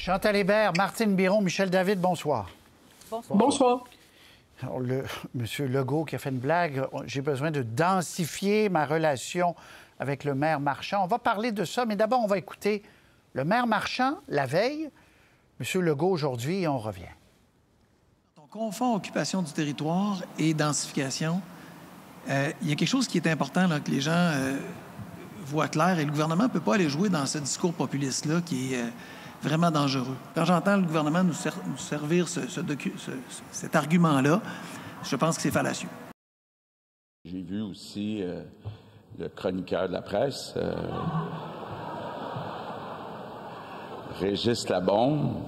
Chantal Hébert, Martine Biron, Michel David, bonsoir. Bonsoir. bonsoir. Alors, le, Monsieur Legault qui a fait une blague, j'ai besoin de densifier ma relation avec le maire Marchand. On va parler de ça, mais d'abord, on va écouter le maire Marchand la veille, Monsieur Legault aujourd'hui, et on revient. Quand on confond occupation du territoire et densification, euh, il y a quelque chose qui est important là, que les gens euh, voient clair, et le gouvernement ne peut pas aller jouer dans ce discours populiste-là qui est euh, vraiment dangereux. Quand j'entends le gouvernement nous, servir cet argument-là, je pense que c'est fallacieux. J'ai vu aussi le chroniqueur de la presse, Régis Labombe,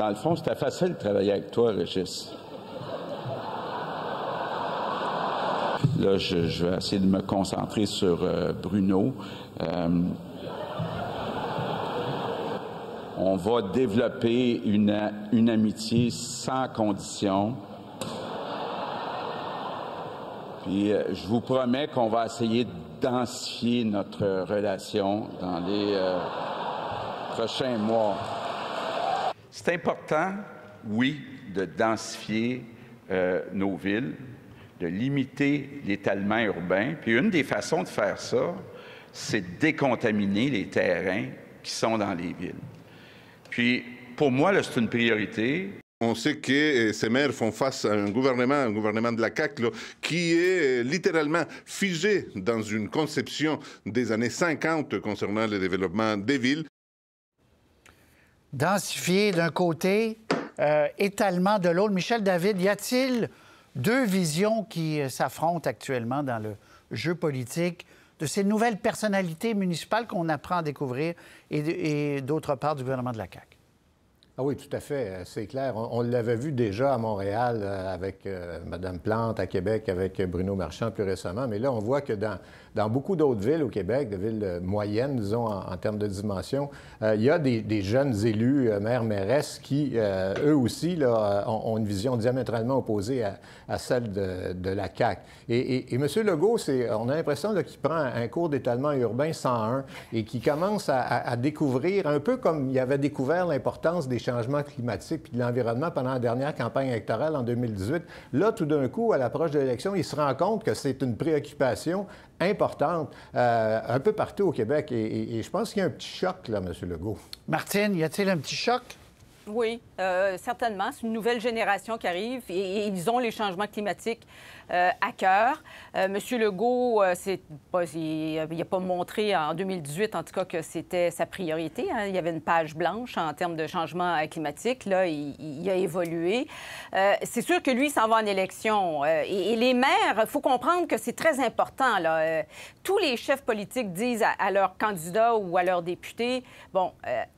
Dans le fond, c'était facile de travailler avec toi, Régis. Là, je, vais essayer de me concentrer sur euh, Bruno. Euh, on va développer une, amitié sans condition. Puis euh, je vous promets qu'on va essayer de densifier notre relation dans les prochains mois. C'est important, oui, de densifier nos villes, de limiter l'étalement urbain. Puis une des façons de faire ça, c'est de décontaminer les terrains qui sont dans les villes. Puis pour moi, c'est une priorité. On sait que ces maires font face à un gouvernement, un gouvernement de la CAQ, qui est euh, littéralement figé dans une conception des années 50 concernant le développement des villes densifier d'un côté, euh, étalement de l'autre. Michel David, y a-t-il deux visions qui euh, s'affrontent actuellement dans le jeu politique de ces nouvelles personnalités municipales qu'on apprend à découvrir et, d'autre part du gouvernement de la CAQ? Ah oui, tout à fait, euh, c'est clair. On, l'avait vu déjà à Montréal avec Mme Plante, à Québec avec Bruno Marchand plus récemment, mais là, on voit que dans, dans beaucoup d'autres villes au Québec, de villes euh, moyennes, disons, en, termes de dimension, euh, il y a des, jeunes élus, euh, maires, mairesses, qui, eux aussi, là, ont, une vision diamétralement opposée à, celle de, la CAQ. Et, M. Legault, on a l'impression qu'il prend un cours d'étalement urbain 101 et qui commence à, découvrir, un peu comme il avait découvert l'importance des changements climatiques et de l'environnement pendant la dernière campagne électorale en 2018. Là, tout d'un coup, à l'approche de l'élection, il se rend compte que c'est une préoccupation importante euh, un peu partout au Québec. Et, je pense qu'il y a un petit choc, là, M. Legault. Martine, y a-t-il un petit choc? Oui, euh, certainement. C'est une nouvelle génération qui arrive et, ils ont les changements climatiques euh, à cœur. Euh, Monsieur Legault, pas, il n'a pas montré en 2018, en tout cas, que c'était sa priorité. Hein. Il y avait une page blanche en termes de changement climatique. Là, il, a évolué. c'est sûr que lui s'en va en élection. Et, les maires, il faut comprendre que c'est très important. Tous les chefs politiques disent à, à leurs candidats ou à leurs députés, bon,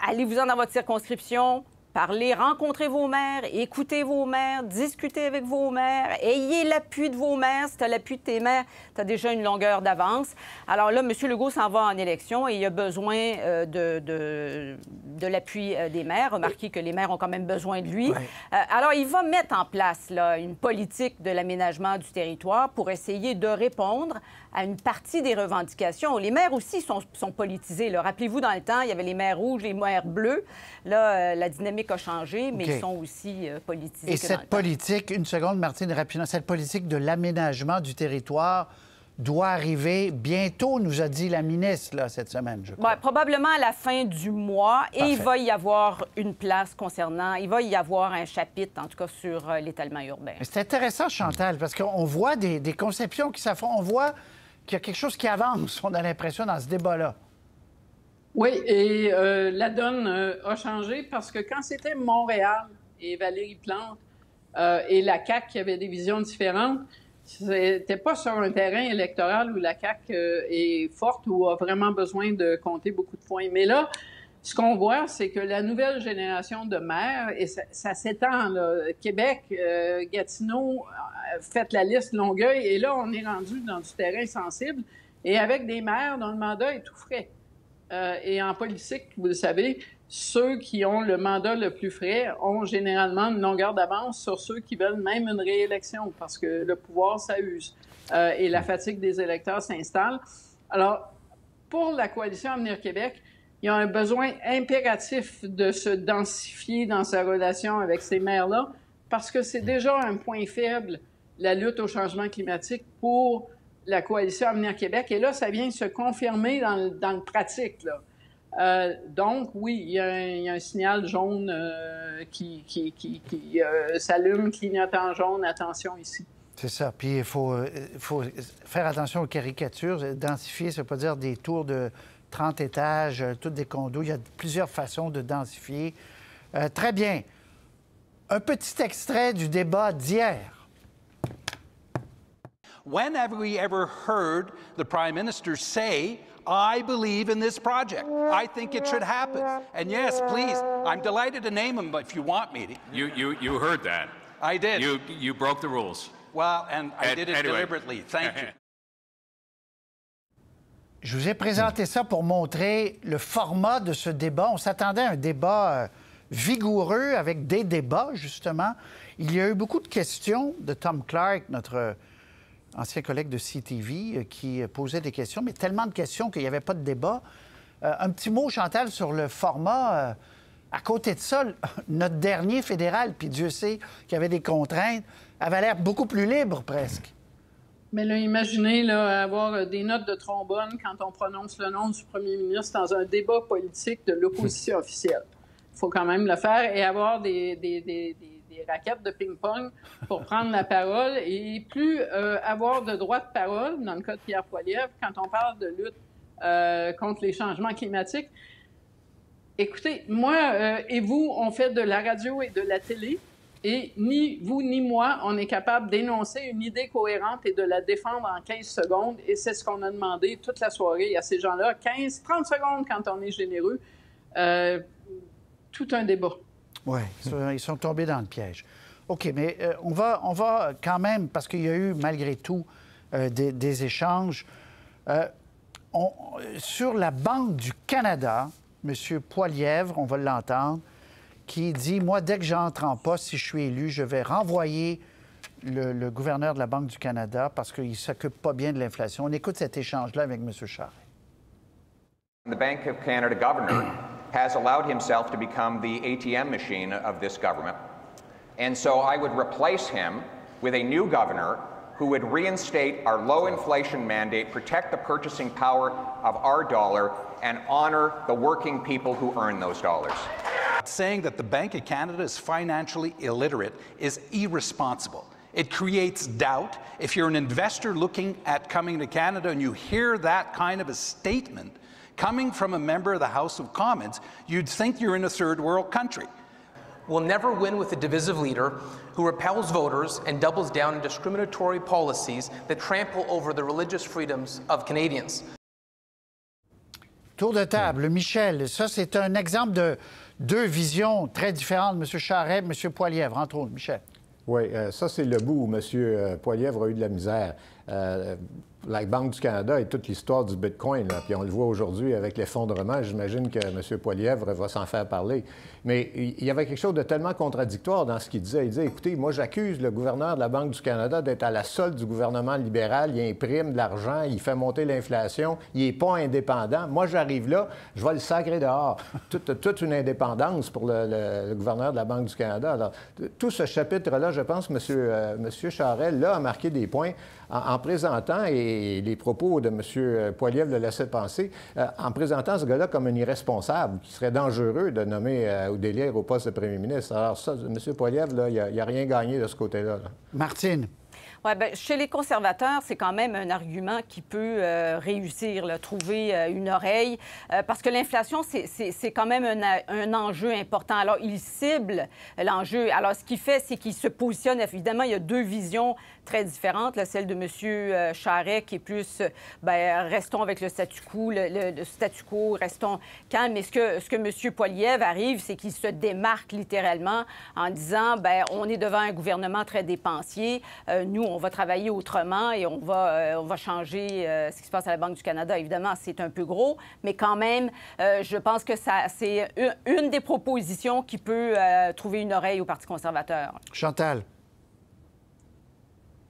allez-vous-en dans votre circonscription, Parlez, rencontrez vos maires, écoutez vos maires, discutez avec vos maires, ayez l'appui de vos maires. Si tu as l'appui de tes maires, tu as déjà une longueur d'avance. Alors là, M. Legault s'en va en élection et il a besoin euh, de, de, de l'appui euh, des maires. Remarquez que les maires ont quand même besoin de lui. Euh, alors, il va mettre en place là, une politique de l'aménagement du territoire pour essayer de répondre à une partie des revendications. Les maires aussi sont, sont politisés. Rappelez-vous, dans le temps, il y avait les maires rouges, les maires bleus. Là, la dynamique a changé, mais ils sont aussi euh, politisés. Et cette politique, une seconde, Martine, rapidement, cette politique de l'aménagement du territoire doit arriver bientôt, nous a dit la ministre là, cette semaine, je crois. probablement à la fin du mois. Et il va y avoir une place concernant, il va y avoir un chapitre, en tout cas, sur euh, l'étalement urbain. C'est intéressant, Chantal, parce qu'on voit des, des conceptions qui s'affrontent. On voit qu'il y a quelque chose qui avance, on a l'impression, dans ce débat-là. Oui, et euh, la donne euh, a changé parce que quand c'était Montréal et Valérie Plante euh, et la CAQ qui avaient des visions différentes, c'était pas sur un terrain électoral où la CAQ est forte ou a vraiment besoin de compter beaucoup de points. Mais là, ce qu'on voit, c'est que la nouvelle génération de maires, et ça, s'étend, Québec, Gatineau, faites la liste Longueuil, et là, on est rendu dans du terrain sensible, et avec des maires dont le mandat est tout frais. Euh, et en politique, vous le savez, ceux qui ont le mandat le plus frais ont généralement une longueur d'avance sur ceux qui veulent même une réélection parce que le pouvoir, ça use. Euh, et la fatigue des électeurs s'installe. Alors, pour la coalition Avenir Québec, il y a un besoin impératif de se densifier dans sa relation avec ces maires-là, parce que c'est déjà un point faible, la lutte au changement climatique pour la coalition Avenir Québec. Et là, ça vient se confirmer dans le, dans le pratique. Euh, donc, oui, il y, a un, signal jaune euh, qui, qui, qui, euh, s'allume, clignotant jaune. Attention ici. C'est ça. Puis il faut, faut, faire attention aux caricatures. Densifier, ça veut pas dire des tours de 30 étages, toutes des condos. Il y a plusieurs façons de densifier. très bien. Un petit extrait du débat d'hier. When have we ever heard the Prime Minister say I believe in this project. I think it should happen. And yes, please, I'm delighted to name them if you want me to. You, you, you heard that. I did. You, you broke the rules. Well, and I did it anyway. deliberately. Thank you. Je vous ai présenté ça pour montrer le format de ce débat. On s'attendait à un débat euh, vigoureux avec des débats, justement. Il y a eu beaucoup de questions de Tom Clark, notre ancien collègue de CTV, euh, qui posait des questions, mais tellement de questions qu'il n'y avait pas de débat. Euh, un petit mot, Chantal, sur le format. Euh, à côté de ça, notre dernier fédéral, puis Dieu sait qu'il y avait des contraintes, avait l'air beaucoup plus libre presque. Mais là, imaginez là, avoir des notes de trombone quand on prononce le nom du premier ministre dans un débat politique de l'opposition officielle. Il faut quand même le faire et avoir des raquettes de ping-pong pour prendre la parole et plus euh, avoir de droit de parole, dans le cas de Pierre Poilievre, quand on parle de lutte euh, contre les changements climatiques. Écoutez, moi euh, et vous, on fait de la radio et de la télé, et ni vous ni moi, on est capable d'énoncer une idée cohérente et de la défendre en 15 secondes, et c'est ce qu'on a demandé toute la soirée à ces gens-là. 15, 30 secondes quand on est généreux. tout un débat. Oui, ils sont tombés dans le piège. OK, mais euh, on, va, on va quand même, parce qu'il y a eu malgré tout euh, des, échanges. Euh, sur la Banque du Canada, M. Poilièvre, on va l'entendre, qui dit Moi, dès que j'entre en poste, si je suis élu, je vais renvoyer le, gouverneur de la Banque du Canada parce qu'il ne s'occupe pas bien de l'inflation. On écoute cet échange-là avec M. Charest. The Bank of Canada governor has allowed himself to become the ATM machine of this government. And so I would replace him with a new governor who would reinstate our low inflation mandate, protect the purchasing power of our dollar, and honor the working people who earn those dollars. Saying that the Bank of Canada is financially illiterate is irresponsible. It creates doubt. If you're an investor looking at coming to Canada and you hear that kind of a statement, Coming from a member of the House of Commons, you'd think you're in a third world country. We'll never win with a divisive leader who repels voters and doubles down on discriminatory policies that trample over the religious freedoms of Canadians. Tour de table, Michel, ça c'est un exemple de deux visions très différentes, M. Charret, M. Poilièvre, entre autres. Michel. Oui, euh, ça c'est le bout où M. Euh, Poilièvre a eu de la misère. Euh, la Banque du Canada et toute l'histoire du Bitcoin, là, puis on le voit aujourd'hui avec l'effondrement, j'imagine que M. Poilièvre va s'en faire parler. Mais il y avait quelque chose de tellement contradictoire dans ce qu'il disait. Il disait, écoutez, moi j'accuse le gouverneur de la Banque du Canada d'être à la solde du gouvernement libéral, il imprime de l'argent, il fait monter l'inflation, il n'est pas indépendant. Moi j'arrive là, je vais le sacrer dehors. toute, une indépendance pour le, gouverneur de la Banque du Canada. Alors, tout ce chapitre-là, je pense que M. Euh, là, a marqué des points en, présentant, et les propos de M. Poiliev le laissaient penser, euh, en présentant ce gars-là comme un irresponsable, qui serait dangereux de nommer euh, au délire au poste de premier ministre. Alors ça, M. Poiliev, il n'a rien gagné de ce côté-là. Martine. Ouais, ben, chez les conservateurs, c'est quand même un argument qui peut euh, réussir, trouver euh, une oreille, euh, parce que l'inflation, c'est quand même un, un, enjeu important. Alors, il cible l'enjeu. Alors, ce qu'il fait, c'est qu'il se positionne, évidemment, il y a deux visions très différentes, là, celle de M. Charret, qui est plus, ben, restons avec le statu quo, le, statu quo, restons calmes. Mais ce que, ce que M. Poiliev arrive, c'est qu'il se démarque littéralement en disant, ben, on est devant un gouvernement très dépensier. nous, va travailler autrement et on va, euh, on va changer euh, ce qui se passe à la Banque du Canada. Évidemment, c'est un peu gros, mais quand même, euh, je pense que ça, c'est une des propositions qui peut trouver une oreille au Parti conservateur. Chantal.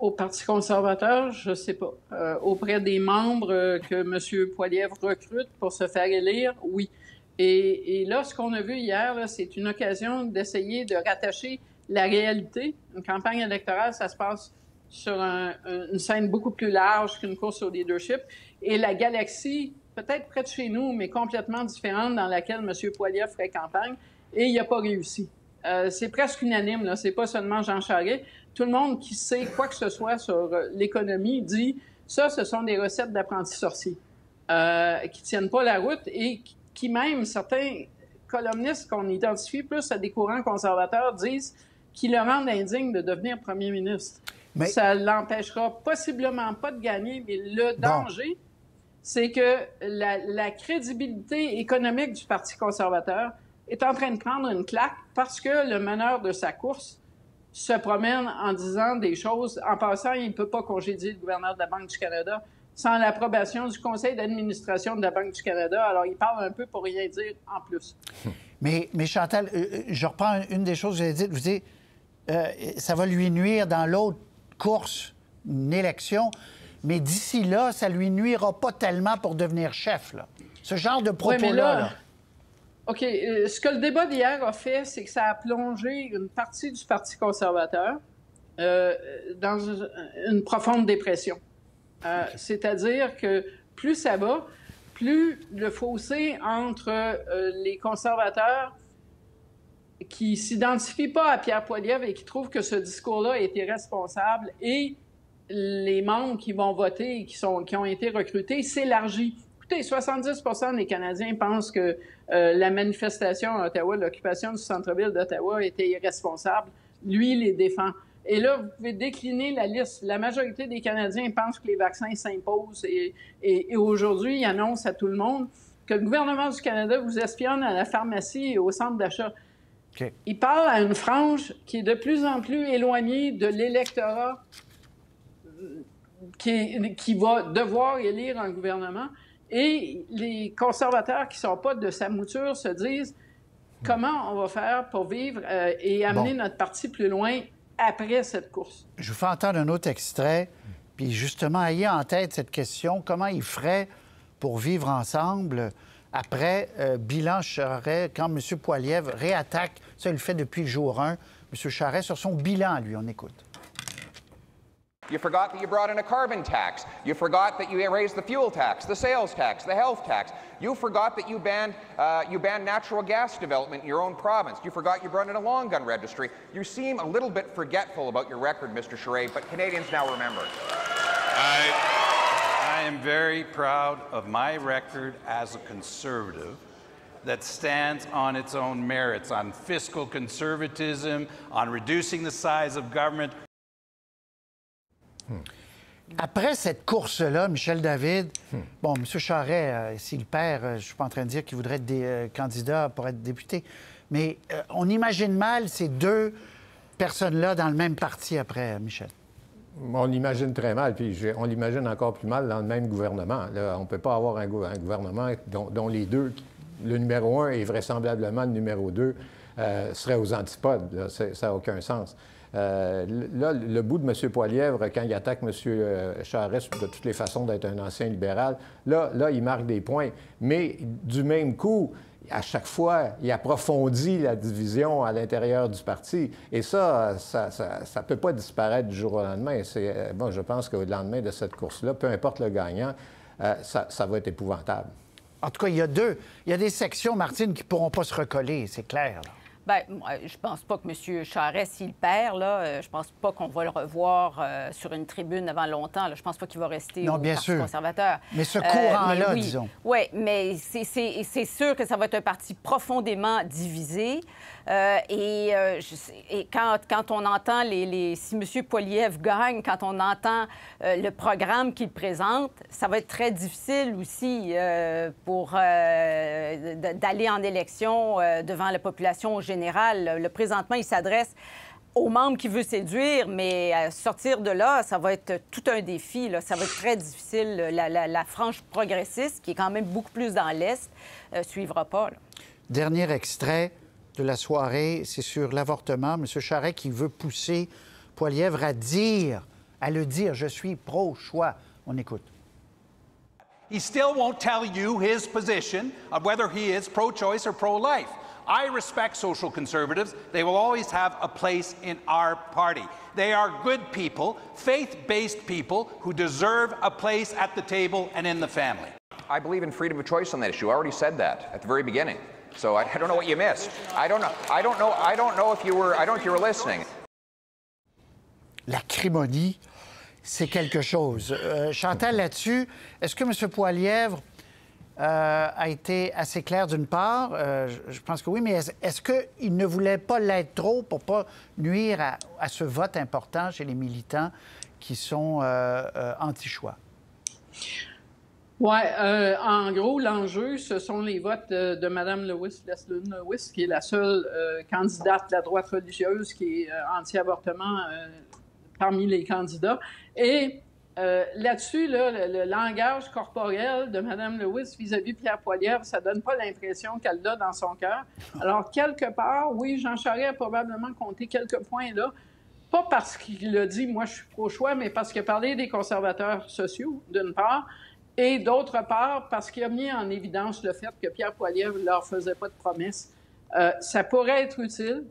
Au Parti conservateur, je ne sais pas. Euh, auprès des membres que M. Poilievre recrute pour se faire élire, oui. Et, là, ce qu'on a vu hier, c'est une occasion d'essayer de rattacher la réalité. Une campagne électorale, ça se passe sur une scène beaucoup plus large qu'une course au leadership. Et la galaxie, peut-être près de chez nous, mais complètement différente, dans laquelle M. Poilievre ferait campagne, et il n'a pas réussi. Euh, c'est presque unanime, là. C'est pas seulement Jean Charest. Tout le monde qui sait quoi que ce soit sur euh, l'économie dit ça, ce sont des recettes d'apprentis sorciers euh, qui tiennent pas la route et qui même certains columnistes qu'on identifie plus à des courants conservateurs disent qui le rendent indigne de devenir premier ministre. Mais... Ça l'empêchera possiblement pas de gagner, mais le danger, c'est que la, la, crédibilité économique du Parti conservateur est en train de prendre une claque parce que le meneur de sa course se promène en disant des choses. En passant, il ne peut pas congédier le gouverneur de la Banque du Canada sans l'approbation du conseil d'administration de la Banque du Canada. Alors, il parle un peu pour rien dire en plus. Mais, mais Chantal, euh, euh, je reprends une des choses que vous avez dites. Vous dites, euh, ça va lui nuire dans l'autre course, une élection, mais d'ici là, ça lui nuira pas tellement pour devenir chef. Là. Ce genre de propos-là. OK. Euh, ce que le débat d'hier a fait, c'est que ça a plongé une partie du Parti conservateur euh, dans une, profonde dépression. Euh, c'est-à-dire que plus ça va, plus le fossé entre les conservateurs qui s'identifient pas à Pierre Poilievre et qui trouvent que ce discours-là est irresponsable et les membres qui vont voter et qui, sont, qui ont été recrutés s'élargit. Écoutez, 70% des Canadiens pensent que euh, la manifestation à Ottawa, l'occupation du centre-ville d'Ottawa était irresponsable. Lui, il les défend. Et là, vous pouvez décliner la liste. La majorité des Canadiens pensent que les vaccins s'imposent et, et, aujourd'hui, ils annoncent à tout le monde que le gouvernement du Canada vous espionne à la pharmacie et au centre d'achat. Il parle à une frange qui est de plus en plus éloignée de l'électorat euh, qui, qui, va devoir élire un gouvernement. Et les conservateurs qui ne sont pas de sa mouture se disent comment on va faire pour vivre euh, et amener notre parti plus loin après cette course? Je vous fais entendre un autre extrait, puis justement, ayez en tête cette question. Comment ils feraient pour vivre ensemble? Après euh, bilan Charret, quand M. Poilievre réattaque, ça il le fait depuis le jour 1, M. Charret, sur son bilan, lui, on écoute. You forgot that you brought in a carbon tax. You forgot that you raised the fuel tax, the sales tax, the health tax. You forgot that you banned, uh, you banned natural gas development in your own province. You forgot you brought in a long gun registry. You seem a little bit forgetful about your record, Mr. Charest, but Canadians now remember. I, I am very proud of my record as a conservative that stands on its own merits, on fiscal conservatism, on reducing the size of government, Après cette course-là, Michel David, bon, M. Charret, euh, s'il perd, euh, je ne suis pas en train de dire qu'il voudrait être des, euh, candidat pour être député, mais on imagine mal ces deux personnes-là dans le même parti après, Michel. On l'imagine très mal, puis on l'imagine encore plus mal dans le même gouvernement. on ne peut pas avoir un, gouvernement dont, les deux, le numéro un et vraisemblablement le numéro deux, seraient aux antipodes. ça n'a aucun sens. Euh, là, le bout de M. Poilièvre, quand il attaque M. Euh, Charest de toutes les façons d'être un ancien libéral, là, là, il marque des points. Mais du même coup, à chaque fois, il approfondit la division à l'intérieur du parti. Et ça, ça ne peut pas disparaître du jour au lendemain. Euh, bon, je pense qu'au lendemain de cette course-là, peu importe le gagnant, ça, ça, va être épouvantable. En tout cas, il y a deux. Il y a des sections, Martine, qui ne pourront pas se recoller, c'est clair. Bien, je pense pas que M. Charest, s'il perd, là, euh, je pense pas qu'on va le revoir euh, sur une tribune avant longtemps. Là. Je pense pas qu'il va rester non, bien Parti sûr. conservateur. Mais ce courant-là, euh, oui, disons. Oui, mais c'est sûr que ça va être un parti profondément divisé. Euh, et, euh, quand, on entend les, les, si M. Poliev gagne, quand on entend euh, le programme qu'il présente, ça va être très difficile aussi pour d'aller en élection devant la population générale. Le présentement, il s'adresse aux membres qui veut séduire, mais sortir de là, ça va être tout un défi. Ça va être très difficile. La, la, frange progressiste, qui est quand même beaucoup plus dans l'Est, suivra pas. Dernier extrait de la soirée, c'est sur l'avortement. M. Charret qui veut pousser Poilièvre à dire à le dire. Je suis pro-choix. On écoute. He still won't tell you his position of whether he is pro choice or pro life. I respect social conservatives. They will always have a place in our party. They are good people, faith based people who deserve a place at the table and in the family. I believe in freedom of choice on that issue. I already said that at the very beginning. So I, don't know what you missed. I don't know. I don't know. I don't know if you were. I don't know if you were listening. L'acrimonie, c'est quelque chose. Euh, Chantal, là-dessus, est-ce que M. Poilièvre euh, a été assez clair d'une part? Euh, je, pense que oui, mais est-ce est qu'il ne voulait pas l'être trop pour pas nuire à, à ce vote important chez les militants qui sont anti-choix? Oui, euh, en gros, l'enjeu, ce sont les votes de, de Mme Lewis, Leslyn Lewis, qui est la seule euh, candidate de la droite religieuse qui est euh, anti-avortement parmi les candidats. Et là-dessus, là, le, langage corporel de Mme Lewis vis-à-vis Pierre Poilievre, ça donne pas l'impression qu'elle l'a dans son cœur. Alors, quelque part, oui, Jean Charest a probablement compté quelques points là, pas parce qu'il a dit « moi, je suis pro-choix », mais parce qu'il a parlé des conservateurs sociaux, d'une part, et d'autre part, parce qu'il a mis en évidence le fait que Pierre Poilievre ne leur faisait pas de promesses. Euh, ça pourrait être utile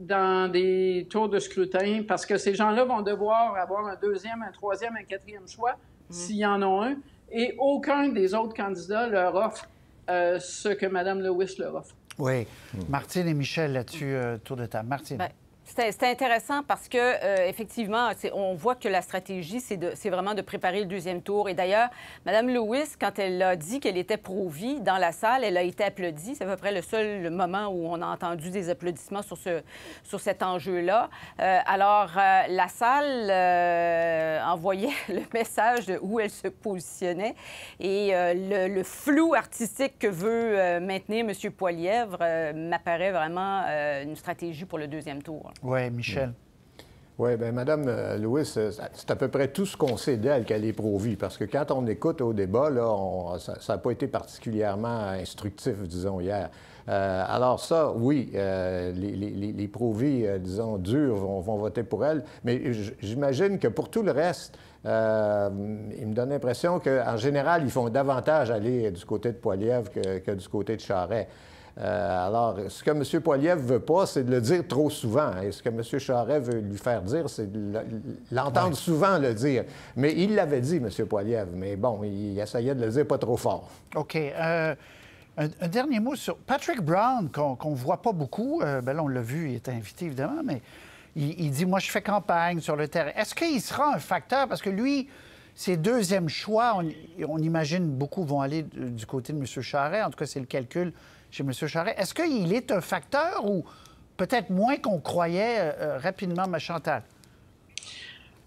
dans des tours de scrutin parce que ces gens-là vont devoir avoir un deuxième, un troisième, un quatrième choix s'il y en a un. Et aucun des autres candidats leur offre euh, ce que Mme Lewis leur offre. Oui. Martine et Michel, là-dessus, euh, tour de table. Martine. Ben, C'était intéressant parce que euh, effectivement, c'est- on voit que la stratégie, c'est c'est vraiment de préparer le deuxième tour. Et d'ailleurs, Mme Lewis, quand elle a dit qu'elle était pro-vie dans la salle, elle a été applaudie. C'est à peu près le seul moment où on a entendu des applaudissements sur, ce, sur cet enjeu-là. Euh, alors, euh, la salle envoyait le message de où elle se positionnait et le, le flou artistique que veut maintenir M. Poilièvre m'apparaît vraiment une stratégie pour le deuxième tour. Oui, Michel. Oui, bien, Mme euh, Lewis, euh, c'est à peu près tout ce qu'on sait d'elle qu'elle est pro-vie. Parce que quand on écoute au débat, ça n'a pas été particulièrement instructif, disons, hier. Euh, alors ça, oui, les, pro-vie, disons, durs vont, voter pour elle. Mais j'imagine que pour tout le reste, il me donne l'impression qu'en général, ils font davantage aller du côté de Poilievre que, du côté de Charest. Euh, alors, ce que M. Poilievre veut pas, c'est de le dire trop souvent. Et ce que M. Charest veut lui faire dire, c'est de l'entendre souvent le dire. Mais il l'avait dit, M. Poilievre. Mais bon, il essayait de le dire pas trop fort. OK. Euh, un, un dernier mot sur Patrick Brown, qu'on ne voit pas beaucoup. Euh, ben là, on l'a vu, il est invité, évidemment, mais il, il dit Moi, je fais campagne sur le terrain. Est-ce qu'il sera un facteur? Parce que lui, ses deuxièmes choix, on, on imagine beaucoup vont aller du du côté de M. Charret. En tout cas, c'est le calcul chez M. Est-ce qu'il est un facteur ou peut-être moins qu'on croyait euh, euh, rapidement, ma Chantal?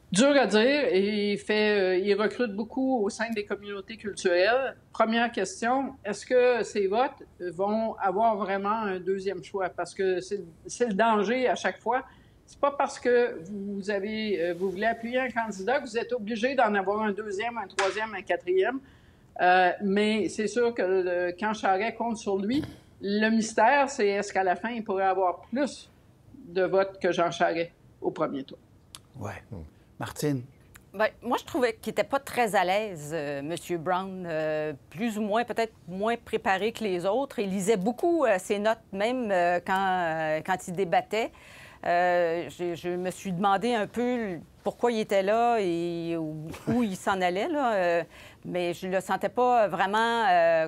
Dur à dire, euh, il recrute beaucoup au sein des communautés culturelles. Première question, est-ce que ces votes vont avoir vraiment un deuxième choix? Parce que c'est le danger à chaque fois. C'est pas parce que vous voulez appuyer un candidat que vous êtes obligé d'en avoir un deuxième, un troisième, un quatrième. Euh, mais c'est sûr que le- quand Charest compte sur lui, le mystère, c'est est-ce qu'à la fin, il pourrait avoir plus de votes que Jean Charest au premier tour. Oui. Martine? Ben, moi, je trouvais qu'il n'était pas très à l'aise, euh, M. Brown. euh, plus ou moins, peut-être moins préparé que les autres. Il lisait beaucoup euh, ses notes, même euh, quand, euh, quand il débattait. Euh, je, me suis demandé un peu pourquoi il était là et où, il s'en allait, là. euh, mais je ne le sentais pas vraiment euh,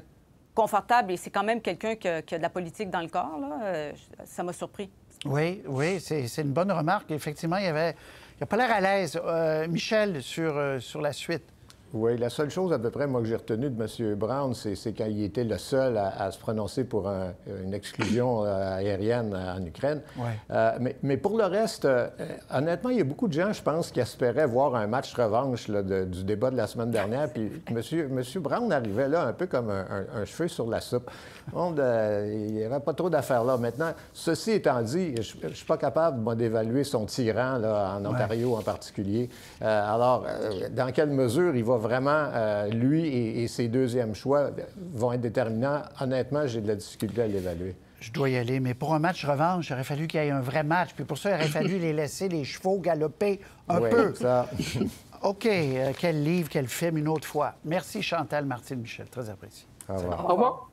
confortable. Et c'est quand même quelqu'un qui, a- de la politique dans le corps. Là. Ça m'a surpris. Oui, oui, c'est une bonne remarque. Effectivement, il avait. Il pas l'air à l'aise. Michel, sur, sur la suite. Oui, la seule chose à peu près, moi, que j'ai retenue de M. Brown, c'est c'est quand il était le seul à, à se prononcer pour un- une exclusion euh, aérienne en Ukraine. Ouais. Euh, mais, mais pour le reste, euh, honnêtement, il y a beaucoup de gens, je pense, qui espéraient voir un match revanche là, de- du débat de la semaine dernière. Puis M. Monsieur Brown arrivait là un peu comme un, un- un cheveu sur la soupe. On, euh, il n'y avait pas trop d'affaires là. Maintenant, ceci étant dit, je ne suis pas capable moi, d'évaluer son tyran là, en Ontario en particulier. Alors, dans quelle mesure il va vraiment, euh, lui et, et ses deuxièmes choix vont être déterminants? Honnêtement, j'ai de la difficulté à l'évaluer. Je dois y aller, mais pour un match revanche, il aurait fallu qu'il y ait un vrai match. Puis pour ça, il aurait fallu les laisser les chevaux galoper un Oui, peu. ça. OK, euh, quel livre, quel film, une autre fois. Merci Chantal Martine Michel, très apprécié. Au revoir. Au revoir.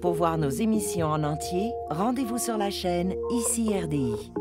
Pour voir nos émissions en entier, rendez-vous sur la chaîne Ici RDI.